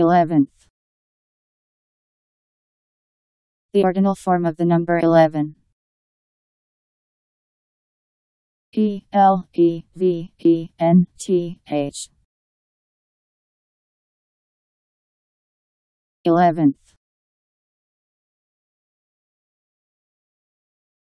Eleventh. The ordinal form of the number eleven. E L E V E N T H. Eleventh.